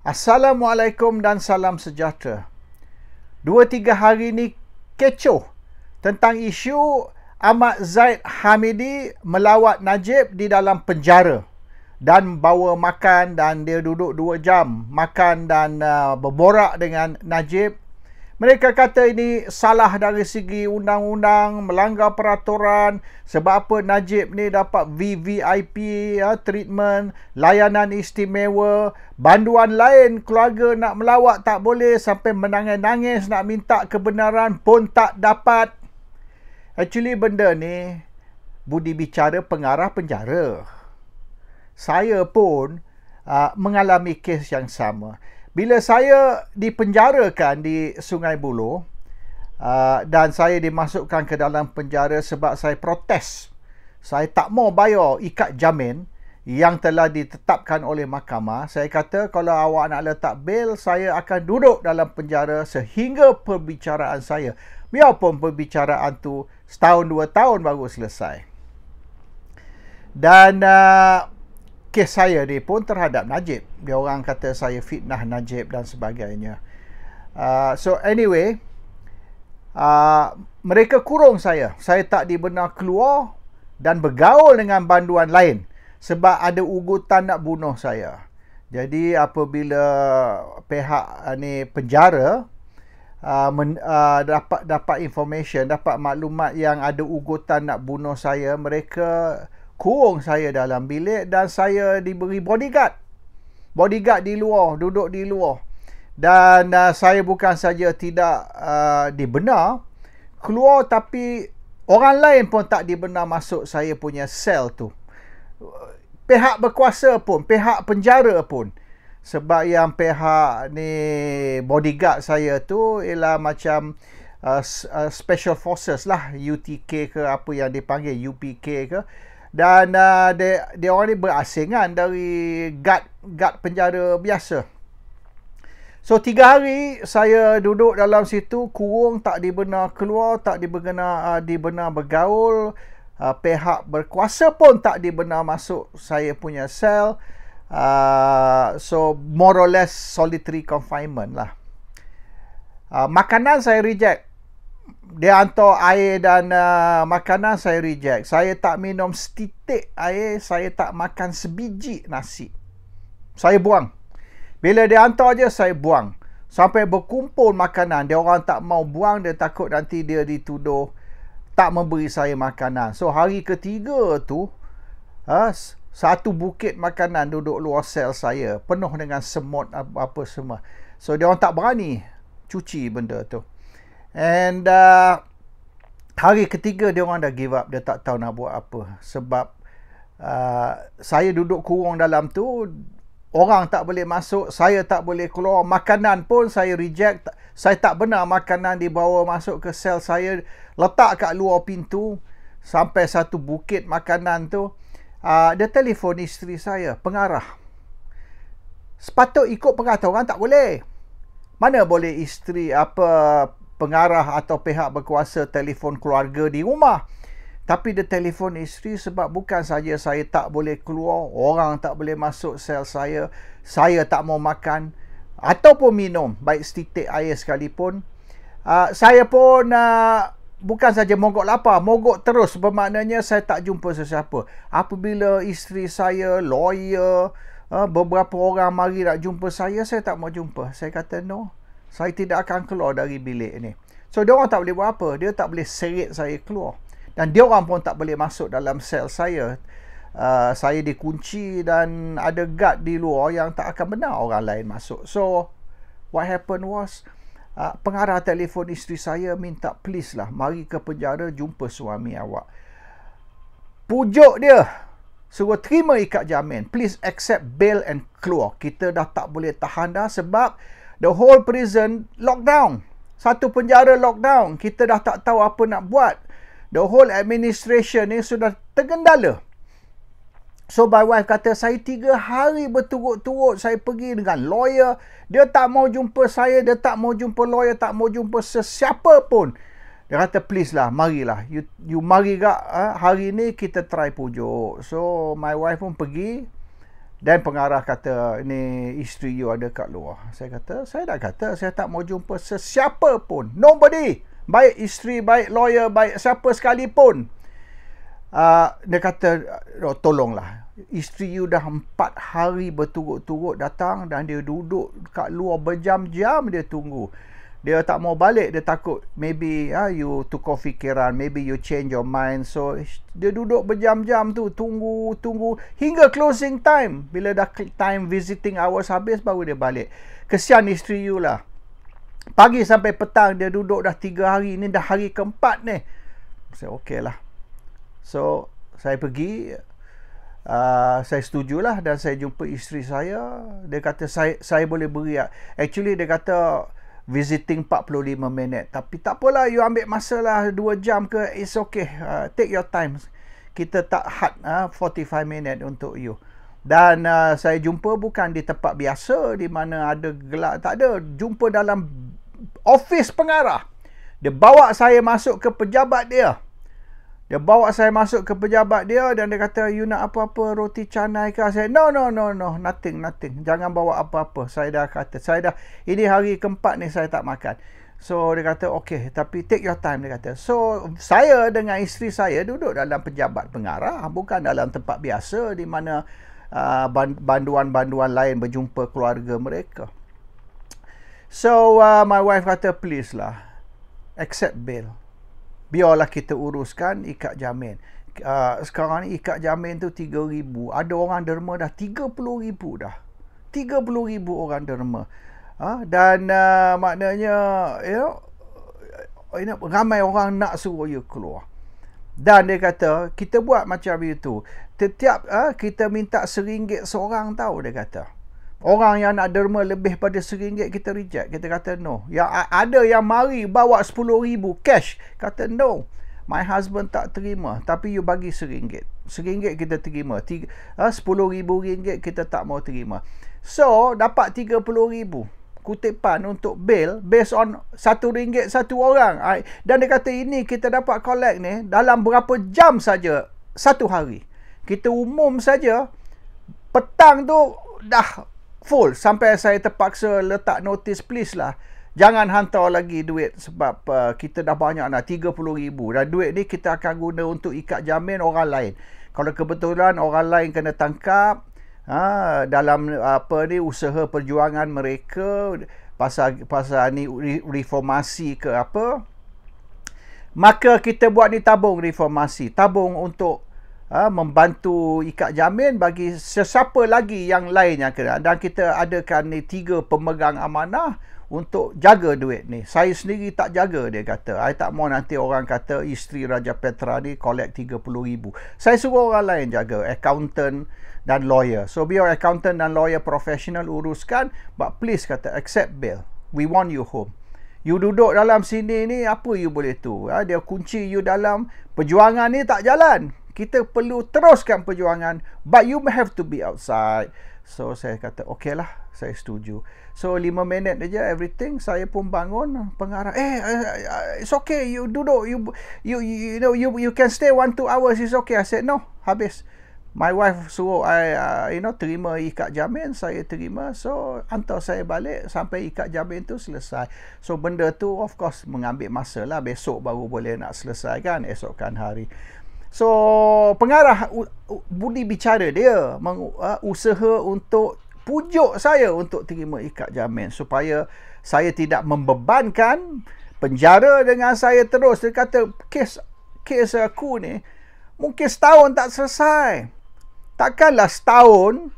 Assalamualaikum dan salam sejahtera. Dua tiga hari ni kecoh tentang isu Ahmad Zaid Hamidi melawat Najib di dalam penjara dan bawa makan dan dia duduk dua jam makan dan uh, berborak dengan Najib mereka kata ini salah dari segi undang-undang, melanggar peraturan. Sebab apa Najib ni dapat VVIP ya, treatment, layanan istimewa. Banduan lain keluarga nak melawat tak boleh sampai menangis-nangis nak minta kebenaran pun tak dapat. Actually benda ni budi bicara pengarah penjara. Saya pun uh, mengalami kes yang sama bila saya dipenjarakan di Sungai Buloh uh, dan saya dimasukkan ke dalam penjara sebab saya protes saya tak mau bayar ikat jamin yang telah ditetapkan oleh mahkamah saya kata kalau awak nak letak bil saya akan duduk dalam penjara sehingga perbicaraan saya. Biarpun perbicaraan tu setahun dua tahun baru selesai. Dan uh, kes saya ni pun terhadap Najib. Dia orang kata saya fitnah Najib dan sebagainya. Uh, so anyway, uh, mereka kurung saya. Saya tak dibenar keluar dan bergaul dengan banduan lain sebab ada ugutan nak bunuh saya. Jadi apabila pihak uh, ni penjara uh, men, uh, dapat dapat information, dapat maklumat yang ada ugutan nak bunuh saya, mereka kurung saya dalam bilik dan saya diberi bodyguard. Bodyguard di luar, duduk di luar. Dan uh, saya bukan saja tidak uh, dibenar, keluar tapi orang lain pun tak dibenar masuk saya punya sel tu. Pihak berkuasa pun, pihak penjara pun. Sebab yang pihak ni bodyguard saya tu ialah macam uh, uh, special forces lah, UTK ke apa yang dipanggil UPK ke dan uh, dia dia orang ni berasingan dari guard guard penjara biasa. So tiga hari saya duduk dalam situ kurung tak dibenar keluar tak dibenar uh, dibenar bergaul uh, pihak berkuasa pun tak dibenar masuk saya punya sel. Uh, so more or less solitary confinement lah. Uh, makanan saya reject dia hantar air dan uh, makanan saya reject. Saya tak minum setitik air, saya tak makan sebiji nasi. Saya buang. Bila dia hantar je saya buang. Sampai berkumpul makanan, dia orang tak mau buang, dia takut nanti dia dituduh tak memberi saya makanan. So hari ketiga tu uh, satu bukit makanan duduk luar sel saya, penuh dengan semut apa-apa semua. So dia orang tak berani cuci benda tu. And uh, hari ketiga dia orang dah give up. Dia tak tahu nak buat apa. Sebab uh, saya duduk kurung dalam tu. Orang tak boleh masuk. Saya tak boleh keluar. Makanan pun saya reject. Saya tak benar makanan dibawa masuk ke sel saya. Letak kat luar pintu. Sampai satu bukit makanan tu. Uh, dia telefon isteri saya. Pengarah. Sepatut ikut pengatahuan tak boleh. Mana boleh isteri apa pengarah atau pihak berkuasa telefon keluarga di rumah. Tapi dia telefon isteri sebab bukan saja saya tak boleh keluar, orang tak boleh masuk sel saya, saya tak mau makan ataupun minum, baik setitik air sekalipun. Uh, saya pun uh, bukan saja mogok lapar, mogok terus bermaknanya saya tak jumpa sesiapa. Apabila isteri saya, lawyer, uh, beberapa orang mari nak jumpa saya, saya tak mau jumpa. Saya kata no, saya tidak akan keluar dari bilik ni. So dia orang tak boleh buat apa, dia tak boleh seret saya keluar. Dan dia orang pun tak boleh masuk dalam sel saya. Uh, saya dikunci dan ada guard di luar yang tak akan benar orang lain masuk. So what happened was uh, pengarah telefon isteri saya minta please lah mari ke penjara jumpa suami awak. Pujuk dia suruh terima ikat jamin. Please accept bail and keluar. Kita dah tak boleh tahan dah sebab the whole prison lockdown. Satu penjara lockdown. Kita dah tak tahu apa nak buat. The whole administration ni sudah tergendala. So my wife kata saya tiga hari berturut-turut saya pergi dengan lawyer. Dia tak mau jumpa saya. Dia tak mau jumpa lawyer. Tak mau jumpa sesiapa pun. Dia kata please lah marilah. You, you mari gak ha? hari ni kita try pujuk. So my wife pun pergi Dan pengarah kata, ni isteri you ada kat luar. Saya kata, saya dah kata, saya tak mau jumpa sesiapa pun. Nobody. Baik isteri, baik lawyer, baik siapa sekalipun. Uh, dia kata, oh, tolonglah. Isteri you dah empat hari berturut-turut datang dan dia duduk kat luar berjam-jam dia tunggu dia tak mau balik dia takut maybe ah you tukar fikiran maybe you change your mind. So dia duduk berjam-jam tu tunggu tunggu hingga closing time. Bila dah time visiting hours habis baru dia balik. Kesian isteri you lah. Pagi sampai petang dia duduk dah tiga hari ni dah hari keempat ni. Saya okey lah. So saya pergi uh, saya setujulah dan saya jumpa isteri saya. Dia kata saya saya boleh beri. Actually dia kata visiting 45 minit tapi tak apalah you ambil masa lah 2 jam ke it's okay. Uh, take your time. Kita tak had uh, 45 minit untuk you. Dan uh, saya jumpa bukan di tempat biasa di mana ada gelap tak ada. Jumpa dalam office pengarah. Dia bawa saya masuk ke pejabat dia dia bawa saya masuk ke pejabat dia dan dia kata, you nak apa-apa roti canai ke? Saya, no, no, no, no, nothing, nothing. Jangan bawa apa-apa. Saya dah kata, saya dah, ini hari keempat ni saya tak makan. So, dia kata, okay, tapi take your time, dia kata. So, saya dengan isteri saya duduk dalam pejabat pengarah, bukan dalam tempat biasa di mana uh, banduan-banduan lain berjumpa keluarga mereka. So, uh, my wife kata, please lah, accept bail biarlah kita uruskan ikat jamin. Uh, sekarang ni ikat jamin tu 3000. Ada orang derma dah 30000 dah. 30000 orang derma. Ha? dan uh, maknanya ya you know, ramai orang nak suruh you keluar. Dan dia kata, kita buat macam itu. Setiap uh, kita minta seringgit seorang tahu dia kata. Orang yang nak derma lebih pada RM1 kita reject. Kita kata no. Yang ada yang mari bawa RM10,000 cash. Kata no. My husband tak terima. Tapi you bagi RM1. RM1 kita terima. RM10,000 kita tak mau terima. So, dapat RM30,000 kutipan untuk bail based on RM1 satu orang. Dan dia kata ini kita dapat collect ni dalam berapa jam saja satu hari. Kita umum saja petang tu dah full. Sampai saya terpaksa letak notice please lah jangan hantar lagi duit sebab uh, kita dah banyak nak 30 ribu. Dan duit ni kita akan guna untuk ikat jamin orang lain. Kalau kebetulan orang lain kena tangkap ha, dalam apa ni usaha perjuangan mereka pasal pasal ni reformasi ke apa maka kita buat ni tabung reformasi. Tabung untuk ha, membantu ikat jamin bagi sesiapa lagi yang lain yang kena dan kita adakan ni tiga pemegang amanah untuk jaga duit ni. Saya sendiri tak jaga dia kata. Saya tak mau nanti orang kata isteri Raja Petra ni collect RM30,000. Saya suruh orang lain jaga. Accountant dan lawyer. So biar accountant dan lawyer professional uruskan. But please kata accept bail. We want you home. You duduk dalam sini ni apa you boleh tu? Ha? Dia kunci you dalam perjuangan ni tak jalan kita perlu teruskan perjuangan but you have to be outside. So saya kata okey lah saya setuju. So lima minit aja everything saya pun bangun pengarah eh uh, it's okay you duduk you you you know you you can stay one two hours it's okay. I said no habis. My wife suruh I uh, you know terima ikat jamin saya terima. So hantar saya balik sampai ikat jamin tu selesai. So benda tu of course mengambil masa lah. Besok baru boleh nak selesai kan esokkan hari So pengarah budi bicara dia meng, uh, usaha untuk pujuk saya untuk terima ikat jamin supaya saya tidak membebankan penjara dengan saya terus. Dia kata kes kes aku ni mungkin setahun tak selesai. Takkanlah setahun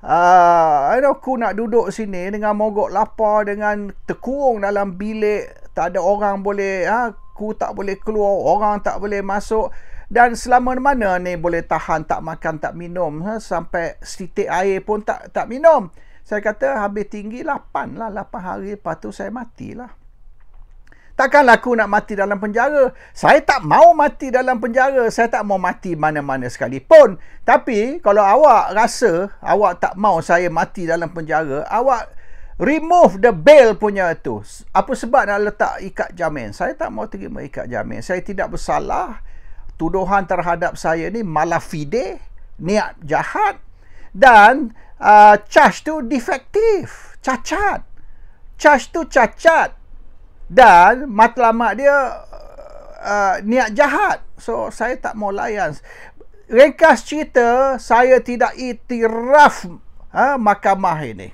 uh, aku nak duduk sini dengan mogok lapar dengan terkurung dalam bilik. Tak ada orang boleh ha, aku tak boleh keluar orang tak boleh masuk dan selama mana ni boleh tahan tak makan tak minum ha? sampai setitik air pun tak tak minum? Saya kata habis tinggi 8 lah 8 hari lepas tu saya matilah. Takkanlah aku nak mati dalam penjara? Saya tak mau mati dalam penjara. Saya tak mau mati mana-mana sekalipun. Tapi kalau awak rasa awak tak mau saya mati dalam penjara awak remove the bail punya tu. Apa sebab nak letak ikat jamin? Saya tak mau terima ikat jamin. Saya tidak bersalah tuduhan terhadap saya ni malafide, niat jahat dan uh, charge tu defektif cacat. Charge tu cacat dan matlamat dia uh, niat jahat. So saya tak mau layan. Ringkas cerita saya tidak itiraf ha, mahkamah ini.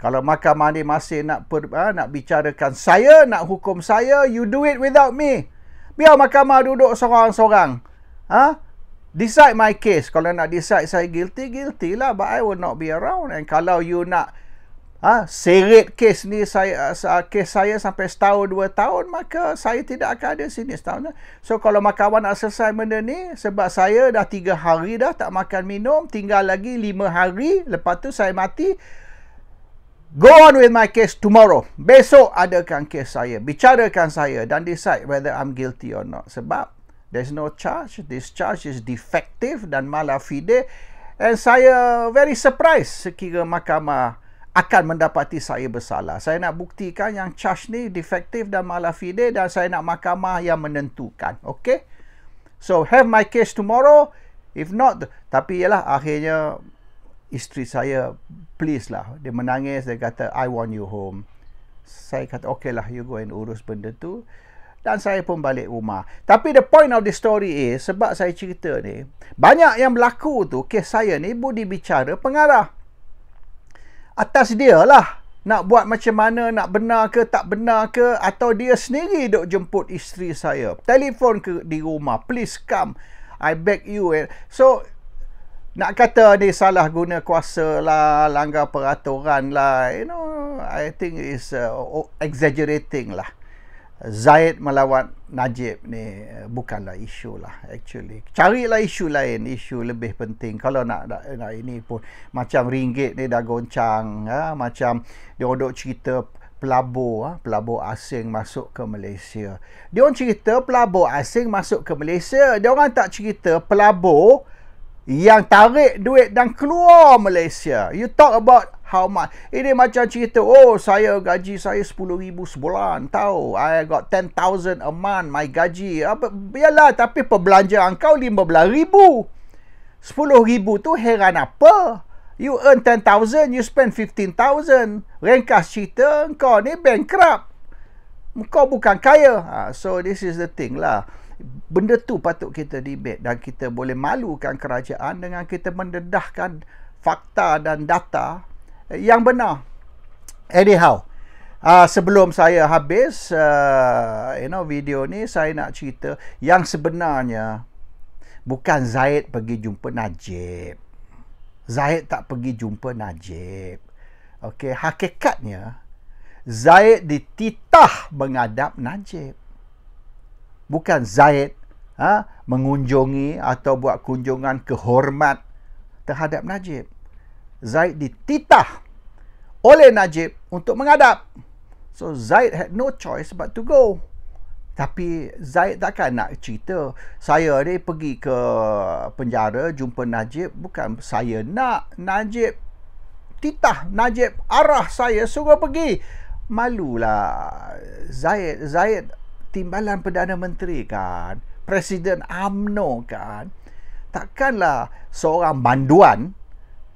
Kalau mahkamah ni masih nak per, ha, nak bicarakan saya nak hukum saya you do it without me biar mahkamah duduk seorang-seorang ha decide my case. Kalau nak decide saya guilty, guilty lah. But I will not be around. And kalau you nak ha, seret case ni saya uh, case saya sampai setahun dua tahun maka saya tidak akan ada sini setahun so kalau mahkamah nak selesai benda ni sebab saya dah tiga hari dah tak makan minum tinggal lagi lima hari lepas tu saya mati go on with my case tomorrow besok adakan case saya bicarakan saya dan decide whether I'm guilty or not sebab There's no charge. This charge is defective dan malafide. And saya very surprised sekira mahkamah akan mendapati saya bersalah. Saya nak buktikan yang charge ni defektif dan malafide dan saya nak mahkamah yang menentukan. Okay? So, have my case tomorrow. If not, tapi ialah akhirnya isteri saya please lah. Dia menangis, dia kata, I want you home. Saya kata, okay lah, you go and urus benda tu dan saya pun balik rumah. Tapi the point of the story is, sebab saya cerita ni, banyak yang berlaku tu, kes saya ni budi bicara pengarah. Atas dia lah, nak buat macam mana, nak benar ke, tak benar ke, atau dia sendiri duk jemput isteri saya. Telefon ke di rumah, please come, I beg you. So, nak kata ni salah guna kuasa lah, langgar peraturan lah, you know, I think it's uh, exaggerating lah. Zaid melawan Najib ni eh, bukanlah isu lah actually. Carilah isu lain, isu lebih penting. Kalau nak nak, nak ini pun macam ringgit ni dah goncang, ha? macam dia dok cerita pelabur, ha? pelabur asing masuk ke Malaysia. Dia orang cerita pelabur asing masuk ke Malaysia. Dia orang tak cerita pelabur yang tarik duit dan keluar Malaysia. You talk about how much. Ini macam cerita, oh saya gaji saya RM10,000 sebulan. Tahu, I got 10,000 a month, my gaji. Apa, biarlah, tapi perbelanjaan kau RM15,000. RM10,000 tu heran apa? You earn 10,000, you spend 15,000. Ringkas cerita, kau ni bankrupt. Kau bukan kaya. Ha, so, this is the thing lah benda tu patut kita debate dan kita boleh malukan kerajaan dengan kita mendedahkan fakta dan data yang benar. Anyhow, uh, sebelum saya habis uh, you know video ni saya nak cerita yang sebenarnya bukan Zaid pergi jumpa Najib. Zaid tak pergi jumpa Najib. Okey, hakikatnya Zaid dititah menghadap Najib bukan Zaid ha, mengunjungi atau buat kunjungan kehormat terhadap Najib. Zaid dititah oleh Najib untuk menghadap. So Zaid had no choice but to go. Tapi Zaid takkan nak cerita saya ni pergi ke penjara jumpa Najib bukan saya nak Najib titah Najib arah saya suruh pergi. Malulah Zaid Zaid timbalan Perdana Menteri kan, Presiden AMNO kan, takkanlah seorang banduan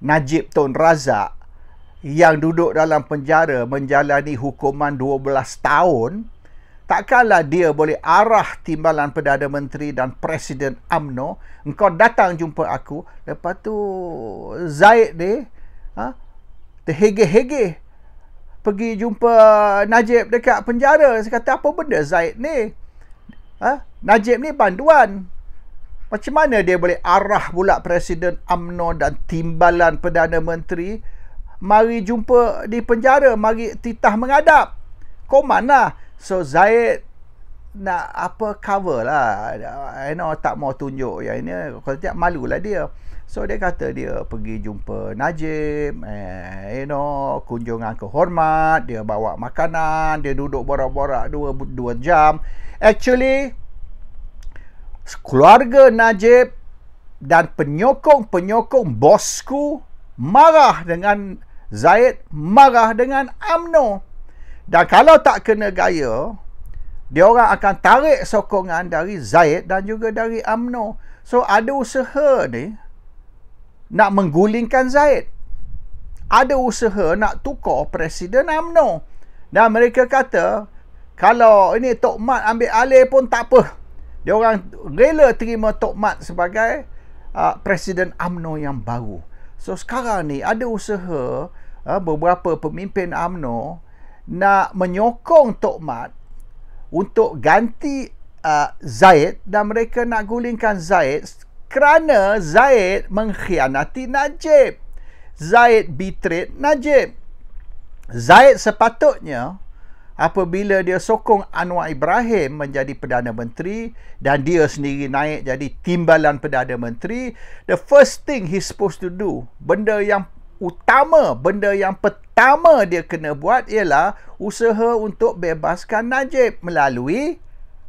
Najib Tun Razak yang duduk dalam penjara menjalani hukuman 12 tahun, takkanlah dia boleh arah timbalan Perdana Menteri dan Presiden AMNO, engkau datang jumpa aku, lepas tu Zaid ni, ha, terhege-hege pergi jumpa Najib dekat penjara. Saya kata, apa benda Zaid ni? Ha? Najib ni banduan. Macam mana dia boleh arah pula Presiden AMNO dan timbalan Perdana Menteri mari jumpa di penjara, mari titah menghadap. Kau mana? So Zaid nak apa cover lah. I know tak mau tunjuk yang ini. Kalau tidak malulah dia. So dia kata dia pergi jumpa Najib, eh, you know, kunjungan kehormat, dia bawa makanan, dia duduk borak-borak dua, dua jam. Actually, keluarga Najib dan penyokong-penyokong bosku marah dengan Zaid, marah dengan AMNO. Dan kalau tak kena gaya, dia orang akan tarik sokongan dari Zaid dan juga dari AMNO. So ada usaha ni nak menggulingkan Zaid. Ada usaha nak tukar Presiden AMNO. Dan mereka kata, kalau ini Tok Mat ambil alih pun tak apa. Dia orang rela terima Tok Mat sebagai uh, Presiden AMNO yang baru. So sekarang ni ada usaha uh, beberapa pemimpin AMNO nak menyokong Tok Mat untuk ganti uh, Zaid dan mereka nak gulingkan Zaid kerana Zaid mengkhianati Najib. Zaid betrayed Najib. Zaid sepatutnya apabila dia sokong Anwar Ibrahim menjadi Perdana Menteri dan dia sendiri naik jadi timbalan Perdana Menteri, the first thing he's supposed to do, benda yang utama, benda yang pertama dia kena buat ialah usaha untuk bebaskan Najib melalui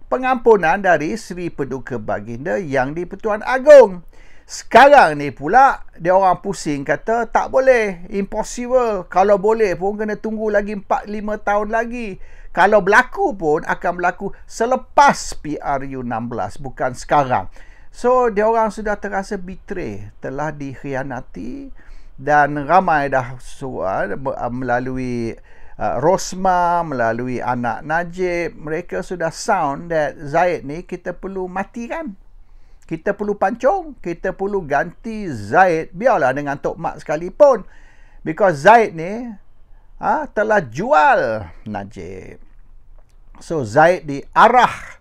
pengampunan dari Sri Peduka Baginda yang di Pertuan Agong. Sekarang ni pula dia orang pusing kata tak boleh, impossible. Kalau boleh pun kena tunggu lagi 4 5 tahun lagi. Kalau berlaku pun akan berlaku selepas PRU 16 bukan sekarang. So dia orang sudah terasa betray, telah dikhianati dan ramai dah suar melalui uh, Rosma melalui anak Najib mereka sudah sound that Zaid ni kita perlu matikan. Kita perlu pancung kita perlu ganti Zaid. Biarlah dengan Tok Mak sekalipun. Because Zaid ni ha, telah jual Najib. So Zaid diarah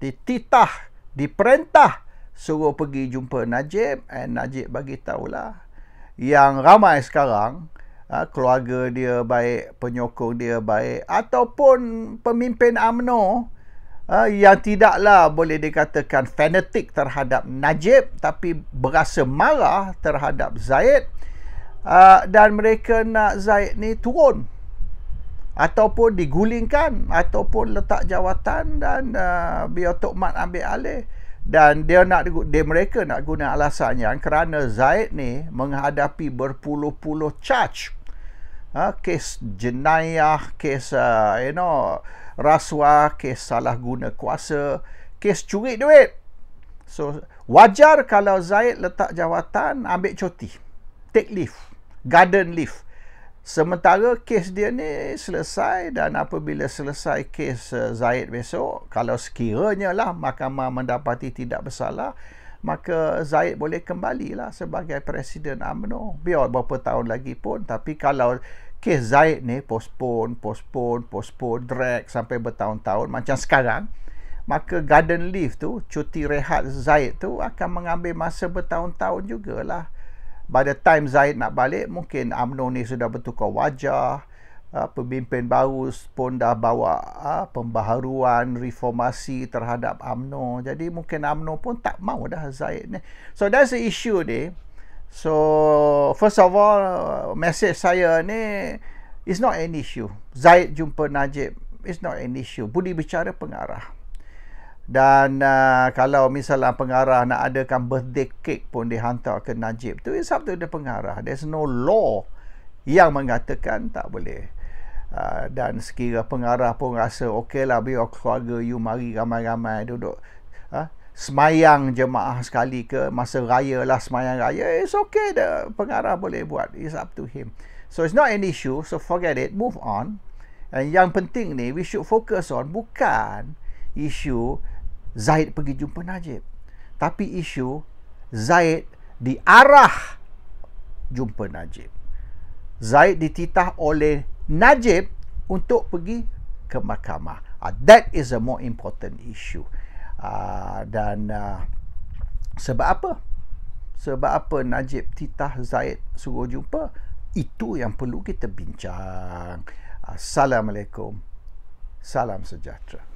dititah diperintah suruh pergi jumpa Najib. And Najib bagi tahulah yang ramai sekarang ha, keluarga dia baik, penyokong dia baik ataupun pemimpin AMNO ha, yang tidaklah boleh dikatakan fanatik terhadap Najib tapi berasa marah terhadap Zaid. Ha, dan mereka nak Zaid ni turun ataupun digulingkan ataupun letak jawatan dan uh, biar Tok Mat ambil alih dan dia nak dia mereka nak guna alasan yang kerana Zaid ni menghadapi berpuluh-puluh charge. Ha, kes jenayah kes uh, you know rasuah kes salah guna kuasa kes curi duit. So wajar kalau Zaid letak jawatan ambil cuti take leave garden leave Sementara kes dia ni selesai dan apabila selesai kes uh, Zaid besok, kalau sekiranya lah mahkamah mendapati tidak bersalah, maka Zaid boleh kembali lah sebagai Presiden UMNO. Biar berapa tahun lagi pun. Tapi kalau kes Zaid ni postpone, postpone, postpone, drag sampai bertahun-tahun macam sekarang, maka garden leave tu, cuti rehat Zaid tu akan mengambil masa bertahun-tahun jugalah by the time Zaid nak balik mungkin UMNO ni sudah bertukar wajah uh, pemimpin baru pun dah bawa uh, pembaharuan reformasi terhadap UMNO. Jadi mungkin UMNO pun tak mau dah Zaid ni. So that's the issue ni. So first of all message saya ni is not an issue. Zaid jumpa Najib is not an issue. Budi bicara pengarah dan uh, kalau misalnya pengarah nak adakan birthday cake pun dihantar ke Najib. Tu is up to the pengarah. There's no law yang mengatakan tak boleh. Uh, dan sekira pengarah pun rasa okey lah biar keluarga you mari ramai-ramai duduk uh, semayang jemaah sekali ke masa raya lah semayang raya. It's okay the pengarah boleh buat. It's up to him. So it's not an issue so forget it move on. And yang penting ni we should focus on bukan isu Zaid pergi jumpa Najib. Tapi isu Zaid diarah jumpa Najib. Zaid dititah oleh Najib untuk pergi ke mahkamah. Uh, that is a more important issue. Uh, dan uh, sebab apa? Sebab apa Najib titah Zaid suruh jumpa? Itu yang perlu kita bincang. Assalamualaikum. Salam sejahtera.